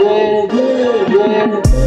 yeah, yeah, yeah.